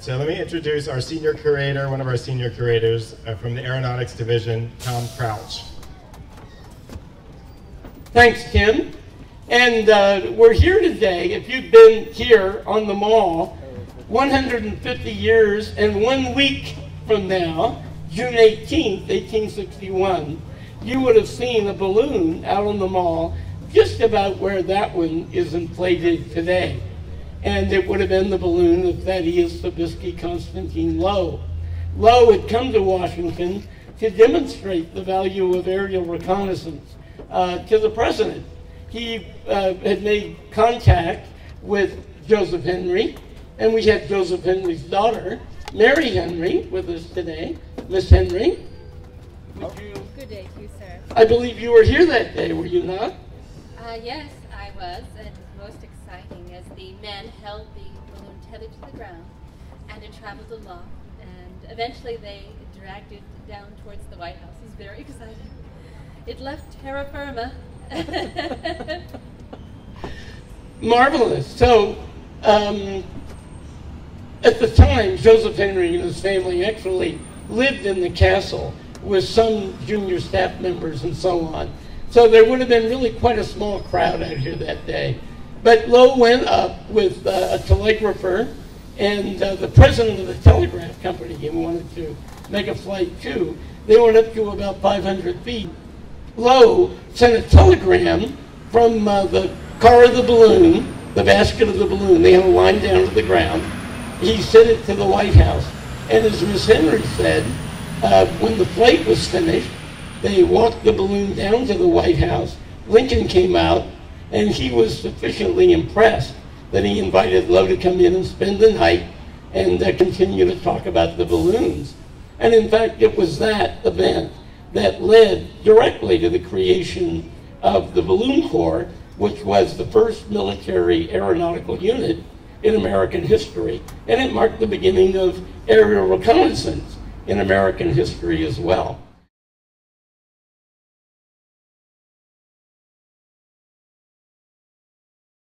So let me introduce our senior curator, one of our senior curators uh, from the Aeronautics Division, Tom Crouch. Thanks, Tim. And uh, we're here today, if you've been here on the mall, 150 years and one week from now, June 18th, 1861, you would have seen a balloon out on the mall just about where that one is inflated today and it would have been the balloon of Thaddeus Sobieski Constantine Lowe. Lowe had come to Washington to demonstrate the value of aerial reconnaissance uh, to the president. He uh, had made contact with Joseph Henry, and we had Joseph Henry's daughter, Mary Henry, with us today. Miss Henry? Good day to you, sir. I believe you were here that day, were you not? Uh, yes, I was, and most exciting as the men held the balloon tethered to the ground, and it traveled aloft, and eventually they dragged it down towards the White House. He's very excited. It left terra firma. Marvelous. So, um, at the time, Joseph Henry and his family actually lived in the castle with some junior staff members and so on. So there would have been really quite a small crowd out here that day. But Lowe went up with uh, a telegrapher and uh, the president of the telegraph company he wanted to make a flight too. They went up to about 500 feet. Lowe sent a telegram from uh, the car of the balloon, the basket of the balloon. They had a line down to the ground. He sent it to the White House. And as Miss Henry said, uh, when the flight was finished, they walked the balloon down to the White House. Lincoln came out and he was sufficiently impressed that he invited Lowe to come in and spend the night and uh, continue to talk about the balloons. And in fact, it was that event that led directly to the creation of the Balloon Corps, which was the first military aeronautical unit in American history. And it marked the beginning of aerial reconnaissance in American history as well.